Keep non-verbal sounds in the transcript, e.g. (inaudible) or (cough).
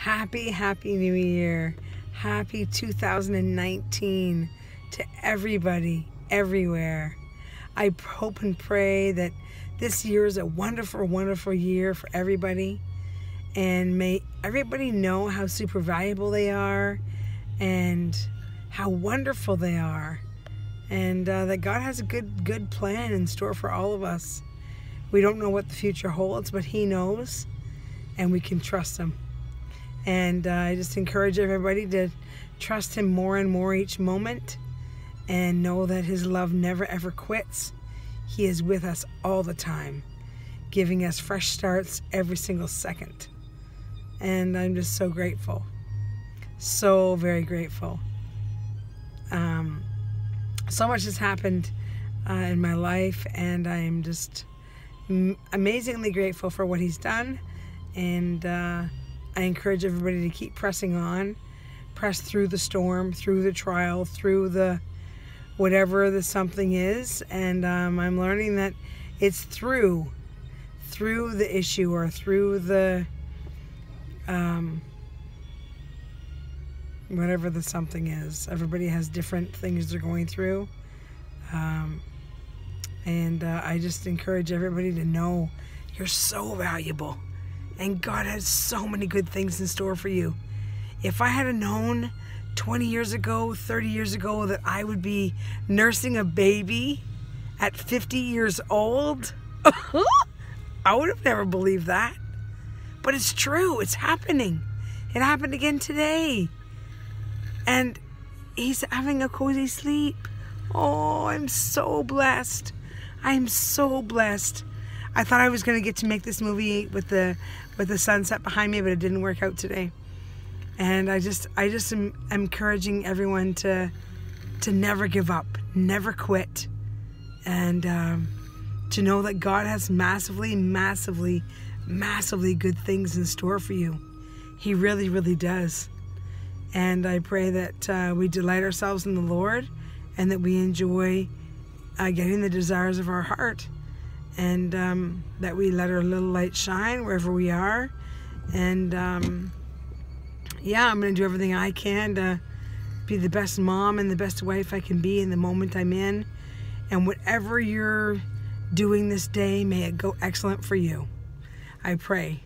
Happy, happy new year. Happy 2019 to everybody, everywhere. I hope and pray that this year is a wonderful, wonderful year for everybody. And may everybody know how super valuable they are and how wonderful they are. And uh, that God has a good, good plan in store for all of us. We don't know what the future holds, but He knows, and we can trust Him. And uh, I just encourage everybody to trust Him more and more each moment and know that His love never ever quits. He is with us all the time, giving us fresh starts every single second. And I'm just so grateful. So very grateful. Um, so much has happened uh, in my life, and I am just amazingly grateful for what He's done. And uh, I encourage everybody to keep pressing on, press through the storm, through the trial, through the whatever the something is. And um, I'm learning that it's through, through the issue or through the, um, whatever the something is. Everybody has different things they're going through. Um, and uh, I just encourage everybody to know you're so valuable. And God has so many good things in store for you. If I had known 20 years ago, 30 years ago, that I would be nursing a baby at 50 years old, (laughs) I would have never believed that. But it's true, it's happening. It happened again today. And he's having a cozy sleep. Oh, I'm so blessed. I'm so blessed. I thought I was going to get to make this movie with the with the sunset behind me, but it didn't work out today. And I just I just am encouraging everyone to to never give up, never quit, and um, to know that God has massively, massively, massively good things in store for you. He really, really does. And I pray that uh, we delight ourselves in the Lord and that we enjoy uh, getting the desires of our heart and um, that we let our little light shine wherever we are. And um, yeah, I'm going to do everything I can to be the best mom and the best wife I can be in the moment I'm in. And whatever you're doing this day, may it go excellent for you. I pray.